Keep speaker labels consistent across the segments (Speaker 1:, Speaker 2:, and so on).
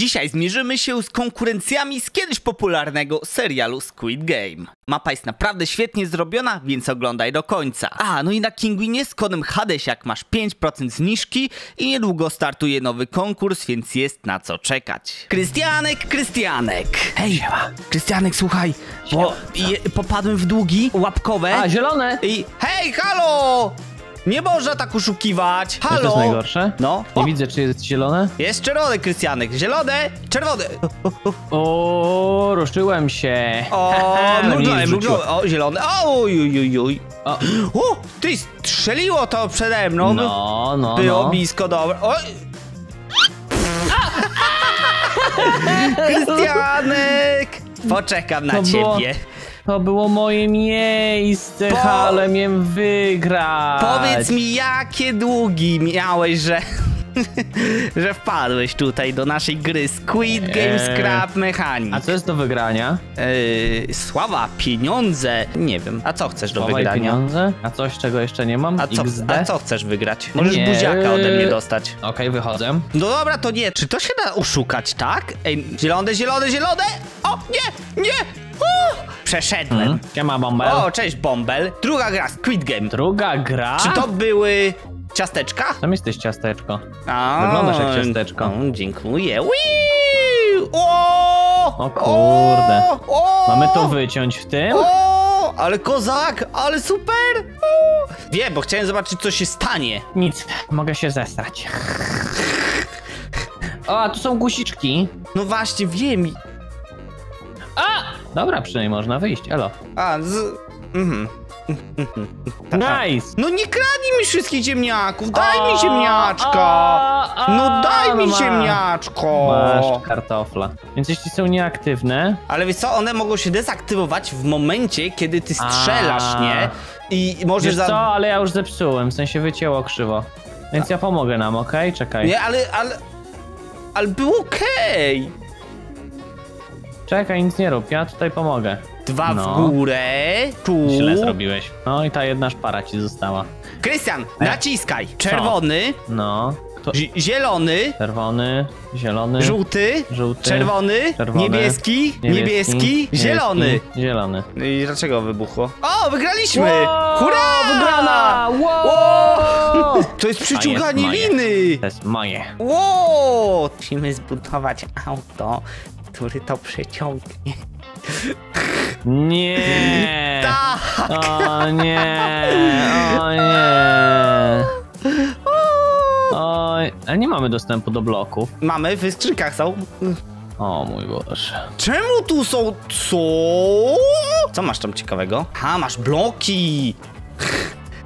Speaker 1: Dzisiaj zmierzymy się z konkurencjami z kiedyś popularnego serialu Squid Game. Mapa jest naprawdę świetnie zrobiona, więc oglądaj do końca. A, no i na Kinguinie z kodem Hadesiak masz 5% zniżki i niedługo startuje nowy konkurs, więc jest na co czekać. Krystianek, Krystianek! Hej, Krystianek, słuchaj, bo je, popadłem w długi łapkowe
Speaker 2: A, zielone!
Speaker 1: i... Hej, halo! Nie można tak oszukiwać!
Speaker 2: To jest
Speaker 1: Halo!
Speaker 2: najgorsze.
Speaker 1: No.
Speaker 2: Nie
Speaker 1: O,
Speaker 2: widzę, czy jest zielone.
Speaker 1: jest czerwony, Krystianek. Zielone, czerwony.
Speaker 2: O, ruszyłem się.
Speaker 1: O, mrugnąłem, mrugnąłem. O, zielony. O, uj, uj, uj, uj.
Speaker 2: O,
Speaker 1: O, ty strzeliło to przede mną.
Speaker 2: no, no,
Speaker 1: Było
Speaker 2: no.
Speaker 1: blisko, dobra. Oj. Krystianek! Poczekam na
Speaker 2: To było-
Speaker 1: ciebie.
Speaker 2: To było moje miejsce,
Speaker 1: Po-
Speaker 2: ale miałem wygrać.
Speaker 1: Powiedz mi, jakie długi miałeś, że... że wpadłeś tutaj do naszej gry Squid Game
Speaker 2: Eee.
Speaker 1: Scrap Mechanic.
Speaker 2: A co jest do wygrania?
Speaker 1: Yy, sława, pieniądze. Nie wiem. A co chcesz do
Speaker 2: Słowa i
Speaker 1: wygrania?
Speaker 2: pieniądze? A coś, czego jeszcze nie mam?
Speaker 1: A co, a co chcesz wygrać? Możesz
Speaker 2: Nie.
Speaker 1: buziaka ode mnie dostać.
Speaker 2: Okej, wychodzę.
Speaker 1: No dobra, to nie. Czy to się da oszukać, tak? Ej, zielone, zielone, zielone! O, nie, nie! O! Przeszedłem.
Speaker 2: Hmm. Siema, Bombel.
Speaker 1: O, cześć, Bombel. Druga gra, Squid Game.
Speaker 2: Druga gra?
Speaker 1: Czy to były ciasteczka?
Speaker 2: Tam jesteś ciasteczko.
Speaker 1: A,
Speaker 2: Wyglądasz jak ciasteczko.
Speaker 1: O, dziękuję. Whee! O!
Speaker 2: O kurde.
Speaker 1: O!
Speaker 2: Mamy to wyciąć w tym?
Speaker 1: O, ale kozak, ale super! O. Wiem, bo chciałem zobaczyć, co się stanie.
Speaker 2: Nic, mogę się zesrać. O, a tu są guziczki.
Speaker 1: No właśnie, wiem.
Speaker 2: Dobra, przynajmniej można wyjść, elo.
Speaker 1: A, z... Mhm.
Speaker 2: Nice!
Speaker 1: No nie kradnij mi wszystkich ziemniaków, daj mi ziemniaczka!
Speaker 2: a, a,
Speaker 1: No daj mi
Speaker 2: masz.
Speaker 1: ziemniaczko!
Speaker 2: Masz kartofla. Więc jeśli są nieaktywne,
Speaker 1: Ale wiesz co, one mogą się dezaktywować w momencie, kiedy ty strzelasz, nie? I możesz
Speaker 2: wiesz
Speaker 1: za...
Speaker 2: co, ale ja już zepsułem, w sensie wycięło krzywo. Więc ja pomogę nam, okej? Czekaj.
Speaker 1: Nie, ale, ale... Ale było okej!
Speaker 2: Czekaj, nic nie rób, ja tutaj pomogę.
Speaker 1: Dwa
Speaker 2: No.
Speaker 1: w górę, tu...
Speaker 2: Źle zrobiłeś. No i ta jedna szpara ci została.
Speaker 1: Krystian,
Speaker 2: E.
Speaker 1: naciskaj. Czerwony,
Speaker 2: No. Kto?
Speaker 1: zi- zielony,
Speaker 2: Czerwony, zielony,
Speaker 1: żółty,
Speaker 2: żółty,
Speaker 1: czerwony,
Speaker 2: czerwony,
Speaker 1: niebieski, niebieski, zielony.
Speaker 2: Zielony.
Speaker 1: No I dlaczego wybuchło? O, wygraliśmy!
Speaker 2: Wow,
Speaker 1: Hurra!
Speaker 2: Wygrana! Wow!
Speaker 1: Wow! To jest przyciąganie liny!
Speaker 2: To jest moje.
Speaker 1: Wow! Musimy zbudować auto, który to przeciągnie.
Speaker 2: Nie!
Speaker 1: Tak!
Speaker 2: O nie! O nie! Oj, a nie mamy dostępu do bloków.
Speaker 1: Mamy, w skrzynkach są.
Speaker 2: O mój Boże.
Speaker 1: Czemu tu są... Co? Co masz tam ciekawego? Ha, masz bloki!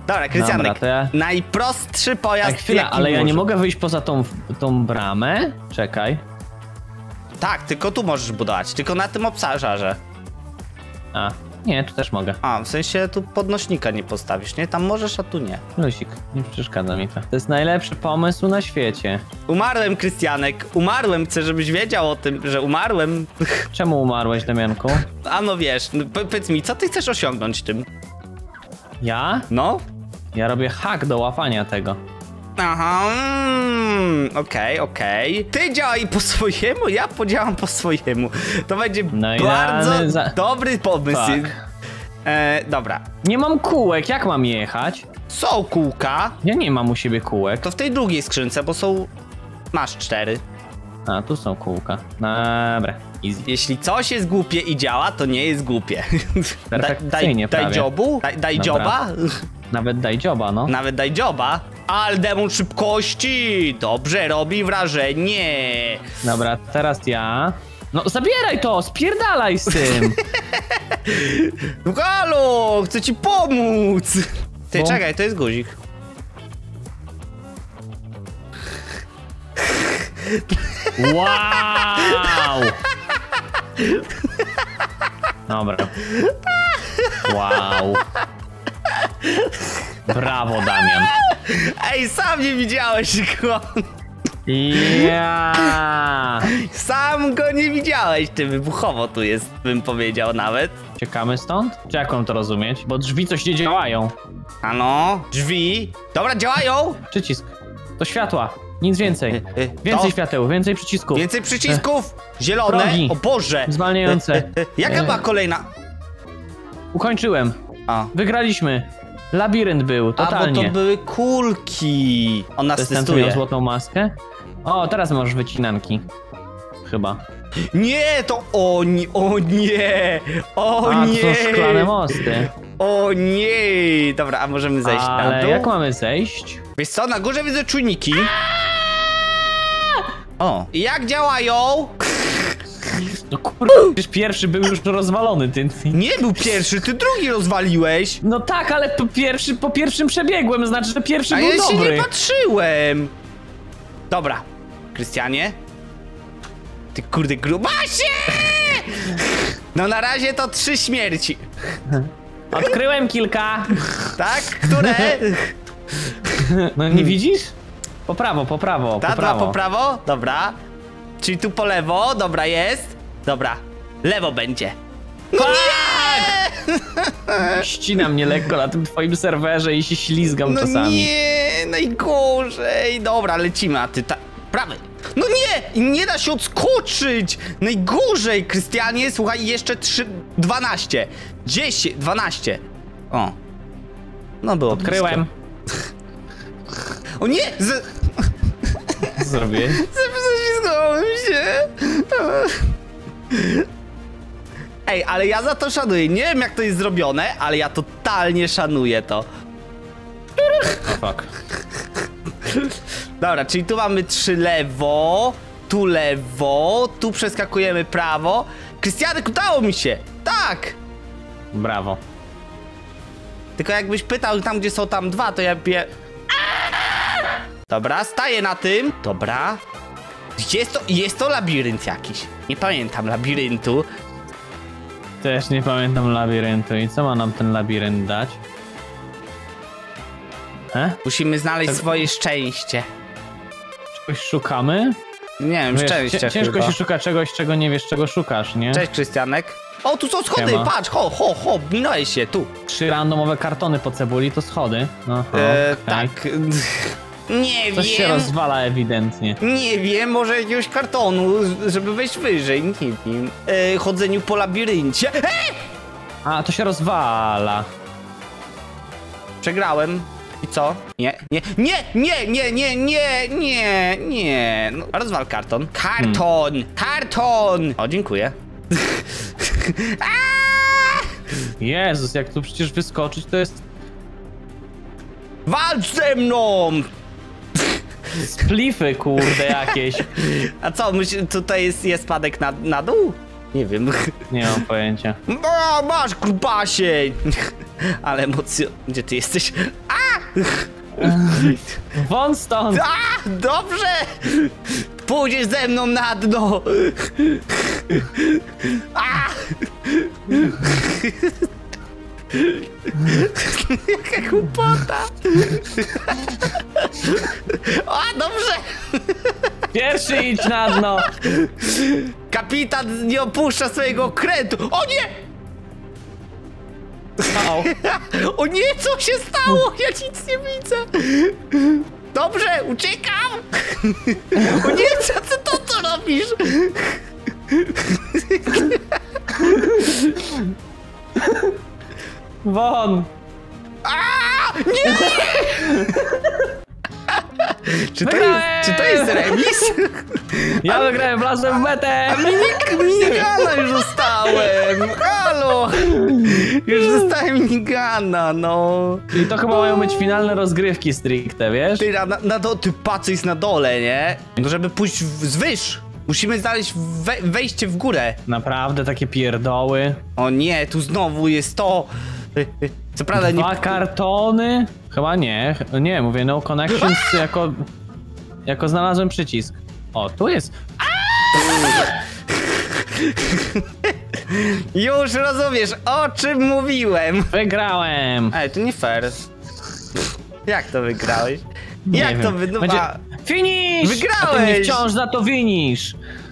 Speaker 1: Dobra, Krystianek,
Speaker 2: Dobra, ja-
Speaker 1: najprostszy pojazd
Speaker 2: Tak, chwila, ale ja nie mogę wyjść poza tą, tą bramę? Czekaj.
Speaker 1: Tak, tylko tu możesz budować, tylko na tym obszarze.
Speaker 2: A, nie, tu też mogę.
Speaker 1: A, w sensie tu podnośnika nie postawisz, nie? Tam możesz, a tu nie.
Speaker 2: Lusik, nie przeszkadza mi to. To jest najlepszy pomysł na świecie.
Speaker 1: Umarłem, Krystianek, umarłem, chcę, żebyś wiedział o tym, że umarłem.
Speaker 2: Czemu umarłeś, Damianku?
Speaker 1: A no wiesz, no, po- powiedz mi, co ty chcesz osiągnąć tym?
Speaker 2: Ja?
Speaker 1: No?
Speaker 2: Ja robię hak do łapania tego.
Speaker 1: Aha, mm, okej, okej. Ty działaj po swojemu, ja podziałam po swojemu. To będzie
Speaker 2: No i
Speaker 1: bardzo
Speaker 2: rany za-
Speaker 1: dobry pomysł.
Speaker 2: Tak.
Speaker 1: E, dobra,
Speaker 2: Nie mam kółek, jak mam jechać?
Speaker 1: są kółka,
Speaker 2: Ja nie mam u siebie kółek.
Speaker 1: to w tej drugiej skrzynce, bo są... Masz cztery.
Speaker 2: A, tu są kółka. Dobra, easy.
Speaker 1: Jeśli coś jest głupie i działa, to nie jest głupie. daj, daj,
Speaker 2: Perfekcyjnie
Speaker 1: daj
Speaker 2: prawie.
Speaker 1: jobu? Daj, daj
Speaker 2: Dobra.
Speaker 1: joba?
Speaker 2: Nawet daj dzioba, no.
Speaker 1: Nawet daj joba. Ale demon szybkości! Dobrze robi wrażenie.
Speaker 2: Dobra, teraz ja. No zabieraj to, spierdalaj z tym.
Speaker 1: No halo, chcę ci pomóc! Ty,
Speaker 2: Bo-
Speaker 1: czekaj, to jest guzik.
Speaker 2: Wow! Dobra. Wow. Brawo, Damian.
Speaker 1: Ej, sam nie widziałeś go!
Speaker 2: Ja.
Speaker 1: Sam go nie widziałeś, ty wybuchowo tu jest, bym powiedział nawet.
Speaker 2: Ciekamy stąd? Czy jak mam to rozumieć? Bo drzwi coś nie działają.
Speaker 1: Ano, drzwi. Dobra, działają!
Speaker 2: Przycisk. To światła. Nic więcej.
Speaker 1: E, e,
Speaker 2: Więcej
Speaker 1: to?
Speaker 2: świateł, więcej przycisków.
Speaker 1: Więcej przycisków! Zielone!
Speaker 2: Progi.
Speaker 1: O Boże!
Speaker 2: Zwalniające.
Speaker 1: E, e, e, Jaka
Speaker 2: E.
Speaker 1: była kolejna?
Speaker 2: Ukończyłem.
Speaker 1: A.
Speaker 2: Wygraliśmy. Labirynt był,
Speaker 1: A, bo
Speaker 2: totalnie.
Speaker 1: to były kulki. On nas testuje.
Speaker 2: złotą maskę. O, teraz masz wycinanki. Chyba.
Speaker 1: Nie, to o nie, o nie, o
Speaker 2: A, to szklane mosty.
Speaker 1: O nie. Dobra, a możemy zejść na
Speaker 2: Ale
Speaker 1: dół?
Speaker 2: jak mamy zejść?
Speaker 1: Wiesz co, na górze widzę czujniki. O. Jak działają?
Speaker 2: No kurde, przecież pierwszy był już rozwalony, ty.
Speaker 1: Nie był pierwszy, ty drugi rozwaliłeś.
Speaker 2: No tak, ale po, pierwszy, po pierwszym przebiegłem, znaczy, że pierwszy
Speaker 1: A
Speaker 2: był
Speaker 1: ja się
Speaker 2: dobry.
Speaker 1: nie patrzyłem. Dobra, Krystianie. Ty kurde grubasie! No na razie to trzy śmierci.
Speaker 2: Odkryłem kilka.
Speaker 1: Tak? Które?
Speaker 2: No nie widzisz? Po prawo, po prawo,
Speaker 1: Ta
Speaker 2: po prawo.
Speaker 1: po prawo? Dobra. Czyli tu po lewo, dobra jest. Dobra. Lewo będzie. No nie!
Speaker 2: Ścina mnie lekko na tym twoim serwerze i się ślizgam
Speaker 1: No
Speaker 2: czasami.
Speaker 1: nie, najgorzej. Dobra, lecimy, a ty ta... Prawy. No nie! I nie da się odskoczyć! Najgorzej, Krystianie, słuchaj, jeszcze 3... 12. 10, 12. O. No było
Speaker 2: Odkryłem.
Speaker 1: blisko. O nie! Z...
Speaker 2: Zrobię.
Speaker 1: Zaślizgnąłem się. Ej, ale ja za to szanuję. Nie wiem, jak to jest zrobione, ale ja totalnie szanuję to.
Speaker 2: O fuck.
Speaker 1: Dobra, czyli tu mamy trzy lewo, tu lewo, tu przeskakujemy prawo. Krystianek, udało mi się! Tak!
Speaker 2: Brawo.
Speaker 1: Tylko jakbyś pytał tam, gdzie są tam dwa, to ja bie... Dobra, staję na tym. Dobra. Jest to, jest to labirynt jakiś. Nie pamiętam labiryntu.
Speaker 2: Też nie pamiętam labiryntu. I co ma nam ten labirynt dać? E?
Speaker 1: Musimy znaleźć swoje szczęście.
Speaker 2: Czegoś szukamy?
Speaker 1: Nie wiem,
Speaker 2: Wiesz,
Speaker 1: szczęście
Speaker 2: cie- ciężko
Speaker 1: chyba.
Speaker 2: się szuka czegoś, czego nie wiesz, czego szukasz, nie?
Speaker 1: Cześć, Krystianek. O, tu są schody,
Speaker 2: Siema.
Speaker 1: patrz, ho, ho, ho, minąłeś się, tu.
Speaker 2: Trzy randomowe kartony po cebuli to schody. Aha,
Speaker 1: E,
Speaker 2: okej.
Speaker 1: tak. Nie
Speaker 2: Coś się
Speaker 1: wiem.
Speaker 2: rozwala ewidentnie.
Speaker 1: Nie wiem, może jakiegoś kartonu, żeby wejść wyżej, nie wiem. E, chodzeniu po labiryncie. E!
Speaker 2: A, to się rozwala.
Speaker 1: Przegrałem. I co? Nie, nie, nie, nie, nie, nie, nie, nie, nie. No, rozwal karton. Karton! Karton! O, dziękuję.
Speaker 2: Jezus, jak tu przecież wyskoczyć, to jest
Speaker 1: Walcz ze mną!
Speaker 2: Splify, kurde, jakieś.
Speaker 1: A co, myśl, tutaj jest, jest spadek na, na dół? Nie wiem.
Speaker 2: Nie mam pojęcia.
Speaker 1: O, masz grubasie! Ale emocjo... Gdzie ty jesteś? A!
Speaker 2: Won stąd!
Speaker 1: A! Dobrze! Pójdziesz ze mną na dno! A! Jaka głupota! A, dobrze!
Speaker 2: Pierwszy idź na dno!
Speaker 1: Kapitan nie opuszcza swojego okrętu! O nie! O nie, co się stało? Ja nic nie widzę! Dobrze, uciekam! O nie, co ty to co robisz?
Speaker 2: Won!
Speaker 1: A! Nie! Czy to, jest, czy to jest remis?
Speaker 2: Ja wygrałem, wlazłem w metę!
Speaker 1: Minik, minigana już dostałem! Halo! Już dostałem minigana, no.
Speaker 2: I to chyba mają być finalne rozgrywki stricte, wiesz?
Speaker 1: Ty, na, na, do, ty patrz, jest na dole, nie? No żeby pójść w, z wyż. Musimy znaleźć we, wejście w górę.
Speaker 2: Naprawdę takie pierdoły.
Speaker 1: O nie, tu znowu jest to. Co prawda nie...
Speaker 2: Dwa kartony? Chyba nie. Nie, mówię no connections jako... Jako znalazłem przycisk. O, tu jest.
Speaker 1: Już rozumiesz, o czym mówiłem.
Speaker 2: Wygrałem!
Speaker 1: Ej, to nie fair. Jak to wygrałeś?
Speaker 2: Nie
Speaker 1: Jak
Speaker 2: wiem.
Speaker 1: to wy...
Speaker 2: Będzie... Finish!
Speaker 1: Wygrałeś!
Speaker 2: A ty mnie wciąż za to winisz!